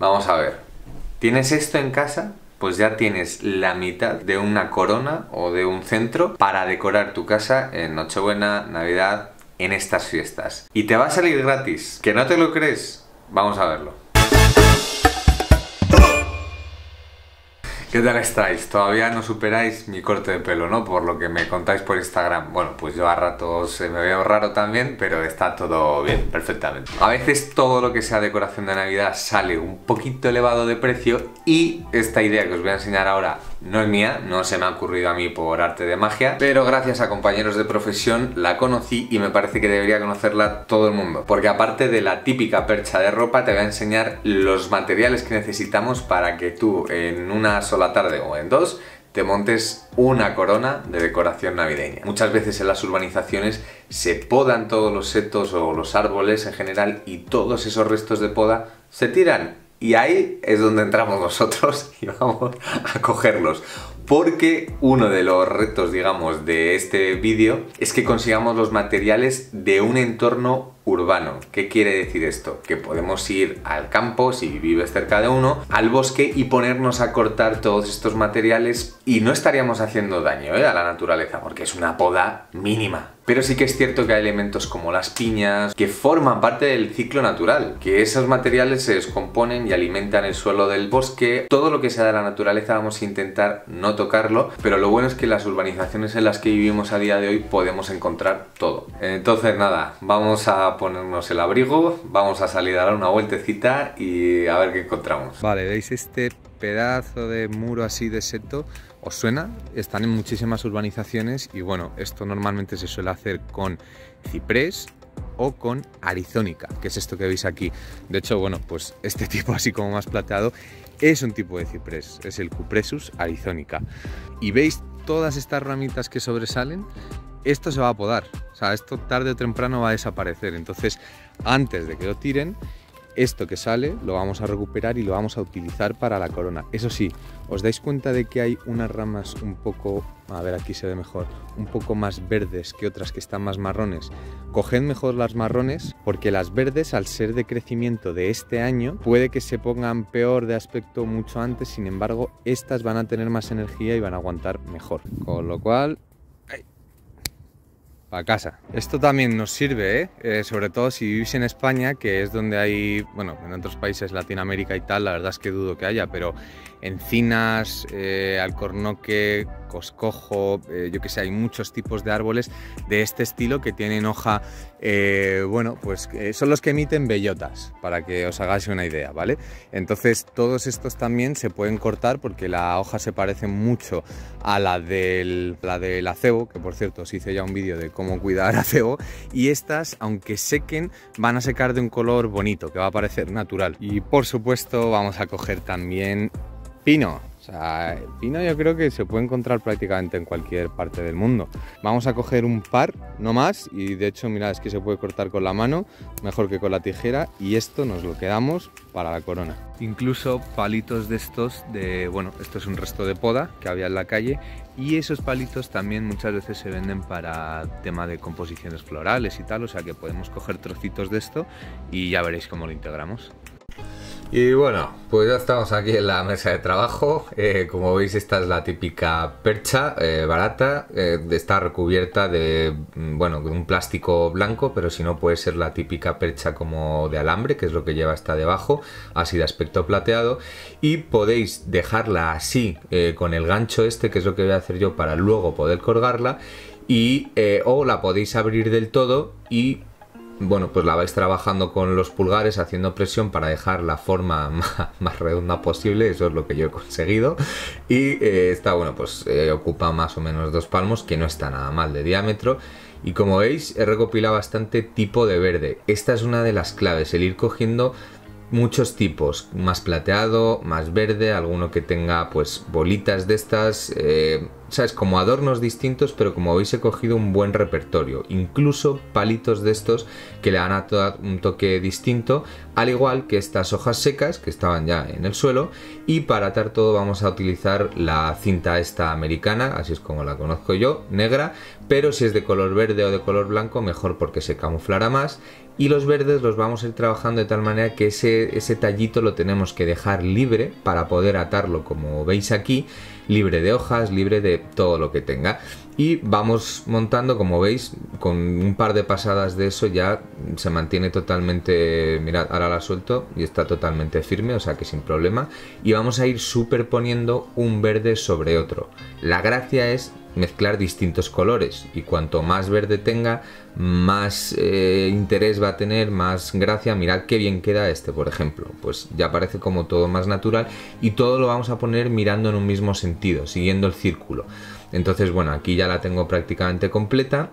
Vamos a ver. ¿Tienes esto en casa? Pues ya tienes la mitad de una corona o de un centro para decorar tu casa en Nochebuena, Navidad, en estas fiestas. Y te va a salir gratis. ¿Que no te lo crees? Vamos a verlo. ¿Qué tal estáis? Todavía no superáis mi corte de pelo, ¿no? Por lo que me contáis por Instagram. Bueno, pues yo a ratos me veo raro también, pero está todo bien, perfectamente. A veces todo lo que sea decoración de Navidad sale un poquito elevado de precio y esta idea que os voy a enseñar ahora no es mía, no se me ha ocurrido a mí por arte de magia, pero gracias a compañeros de profesión la conocí y me parece que debería conocerla todo el mundo. Porque aparte de la típica percha de ropa, te voy a enseñar los materiales que necesitamos para que tú en una sola la tarde o en dos te montes una corona de decoración navideña. Muchas veces en las urbanizaciones se podan todos los setos o los árboles en general y todos esos restos de poda se tiran. Y ahí es donde entramos nosotros y vamos a cogerlos. Porque uno de los retos, digamos, de este vídeo es que consigamos los materiales de un entorno urbano. ¿Qué quiere decir esto? Que podemos ir al campo, si vives cerca de uno, al bosque y ponernos a cortar todos estos materiales y no estaríamos haciendo daño ¿eh? a la naturaleza porque es una poda mínima. Pero sí que es cierto que hay elementos como las piñas que forman parte del ciclo natural, que esos materiales se descomponen y alimentan el suelo del bosque. Todo lo que sea de la naturaleza vamos a intentar no tocarlo, pero lo bueno es que las urbanizaciones en las que vivimos a día de hoy podemos encontrar todo. Entonces nada, vamos a ponernos el abrigo, vamos a salir a dar una vueltecita y a ver qué encontramos. Vale, ¿veis este pedazo de muro así de seto? ¿Os suena? Están en muchísimas urbanizaciones y bueno, esto normalmente se suele hacer con ciprés o con arizónica, que es esto que veis aquí. De hecho, bueno, pues este tipo así como más plateado es un tipo de ciprés, es el Cupressus arizónica. Y veis todas estas ramitas que sobresalen, esto se va a podar, o sea, esto tarde o temprano va a desaparecer. Entonces, antes de que lo tiren, esto que sale lo vamos a recuperar y lo vamos a utilizar para la corona. Eso sí, ¿os dais cuenta de que hay unas ramas un poco, a ver aquí se ve mejor, un poco más verdes que otras que están más marrones? Coged mejor las marrones porque las verdes al ser de crecimiento de este año puede que se pongan peor de aspecto mucho antes, sin embargo estas van a tener más energía y van a aguantar mejor. Con lo cual para casa. Esto también nos sirve, ¿eh? ¿eh? sobre todo si vivís en España, que es donde hay, bueno, en otros países, Latinoamérica y tal, la verdad es que dudo que haya, pero encinas, eh, alcornoque, coscojo, yo que sé, hay muchos tipos de árboles de este estilo que tienen hoja, bueno, pues son los que emiten bellotas, para que os hagáis una idea, ¿vale? Entonces todos estos también se pueden cortar porque la hoja se parece mucho a la del, la del acebo, que por cierto os hice ya un vídeo de cómo cuidar acebo, y estas, aunque sequen, van a secar de un color bonito, que va a parecer natural. Y por supuesto vamos a coger también pino. O sea, el pino yo creo que se puede encontrar prácticamente en cualquier parte del mundo. Vamos a coger un par, no más, y de hecho, mirad, es que se puede cortar con la mano, mejor que con la tijera, y esto nos lo quedamos para la corona. Incluso palitos de estos, de, bueno, esto es un resto de poda que había en la calle, y esos palitos también muchas veces se venden para tema de composiciones florales y tal, o sea que podemos coger trocitos de esto y ya veréis cómo lo integramos. Y bueno, pues ya estamos aquí en la mesa de trabajo. Eh, como veis, esta es la típica percha eh, barata. Eh, está recubierta de, mm, bueno, de un plástico blanco, pero si no puede ser la típica percha como de alambre, que es lo que lleva hasta debajo, así de aspecto plateado. Y podéis dejarla así, con el gancho este, que es lo que voy a hacer yo para luego poder colgarla. Y, o la podéis abrir del todo y bueno, pues la vais trabajando con los pulgares, haciendo presión para dejar la forma más, redonda posible, eso es lo que yo he conseguido. Y eh, esta, bueno, pues eh, ocupa más o menos dos palmos, que no está nada mal de diámetro. Y como veis, he recopilado bastante tipo de verde. Esta es una de las claves, el ir cogiendo muchos tipos, más plateado, más verde, alguno que tenga pues bolitas de estas, eh, ¿sabes? Como adornos distintos, pero como veis he cogido un buen repertorio. Incluso palitos de estos que le dan a un toque distinto, al igual que estas hojas secas que estaban ya en el suelo. Y para atar todo vamos a utilizar la cinta esta americana, así es como la conozco yo, negra, pero si es de color verde o de color blanco, mejor porque se camuflará más y los verdes los vamos a ir trabajando de tal manera que ese tallito lo tenemos que dejar libre para poder atarlo como veis aquí, libre de hojas, libre de todo lo que tenga. Y vamos montando, como veis, con un par de pasadas de eso ya se mantiene totalmente, mirad, ahora la suelto y está totalmente firme, o sea que sin problema. Y vamos a ir superponiendo un verde sobre otro. La gracia es mezclar distintos colores y cuanto más verde tenga más eh, interés va a tener más gracia. Mirad qué bien queda este por ejemplo. Pues ya parece como todo más natural y todo lo vamos a poner mirando en un mismo sentido siguiendo el círculo. Entonces bueno aquí ya la tengo prácticamente completa.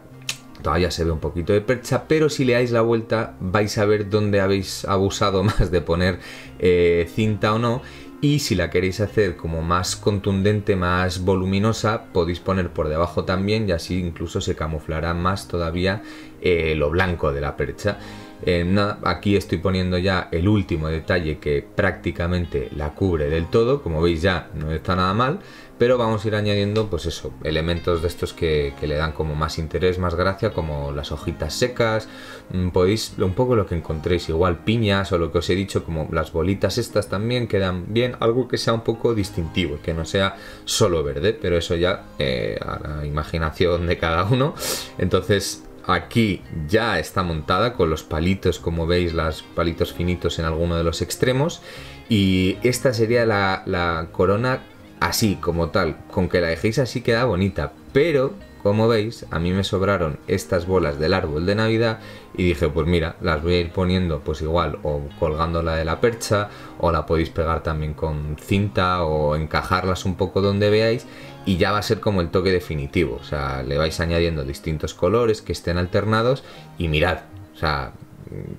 Todavía se ve un poquito de percha, pero si le dais la vuelta vais a ver dónde habéis abusado más de poner eh, cinta o no y si la queréis hacer como más contundente, más voluminosa, podéis poner por debajo también y así incluso se camuflará más todavía eh, lo blanco de la percha. Eh, aquí estoy poniendo ya el último detalle que prácticamente la cubre del todo, como veis ya no está nada mal, pero vamos a ir añadiendo pues eso, elementos de estos que, le dan como más interés, más gracia, como las hojitas secas, mm, podéis un poco lo que encontréis, igual piñas o lo que os he dicho, como las bolitas estas también quedan bien, algo que sea un poco distintivo, que no sea solo verde, pero eso ya eh, a la imaginación de cada uno, entonces aquí ya está montada con los palitos, como veis, los palitos finitos en alguno de los extremos. Y esta sería la, la corona así como tal, con que la dejéis así queda bonita, pero como veis a mí me sobraron estas bolas del árbol de navidad y dije pues mira las voy a ir poniendo pues igual o colgándola de la percha o la podéis pegar también con cinta o encajarlas un poco donde veáis y ya va a ser como el toque definitivo. O sea le vais añadiendo distintos colores que estén alternados y mirad. O sea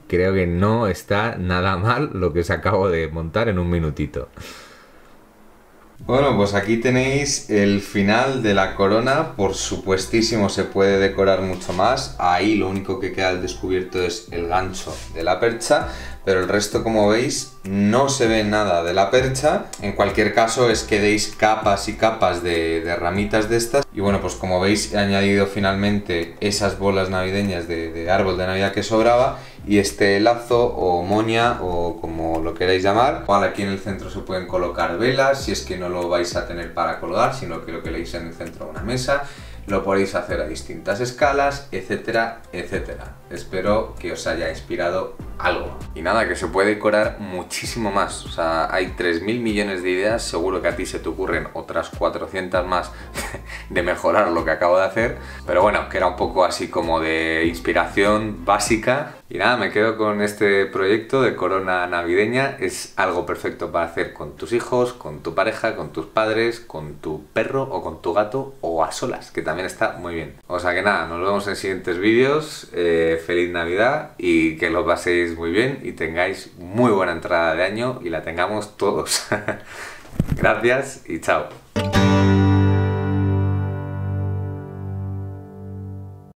creo que no está nada mal lo que os acabo de montar en un minutito bueno, pues aquí tenéis el final de la corona. Por supuestísimo se puede decorar mucho más. Ahí lo único que queda al descubierto es el gancho de la percha. Pero el resto, como veis, no se ve nada de la percha. En cualquier caso es que deis capas y capas de, ramitas de estas. Y bueno, pues como veis he añadido finalmente esas bolas navideñas de, de árbol de navidad que sobraba y este lazo o moña o como lo queráis llamar. aquí en el centro se pueden colocar velas si es que no lo vais a tener para colgar, sino que lo queréis en el centro de una mesa. Lo podéis hacer a distintas escalas, etcétera, etcétera. Espero que os haya inspirado algo. Y nada, que se puede decorar muchísimo más. O sea, hay 3.000 millones de ideas, seguro que a ti se te ocurren otras 400 más de mejorar lo que acabo de hacer. Pero bueno, que era un poco así como de inspiración básica y nada, me quedo con este proyecto de corona navideña. Es algo perfecto para hacer con tus hijos, con tu pareja, con tus padres, con tu perro o con tu gato o a solas, que también está muy bien. O sea que nada, nos vemos en siguientes vídeos. Eh, feliz Navidad y que lo paséis muy bien y tengáis muy buena entrada de año y la tengamos todos. Gracias y chao.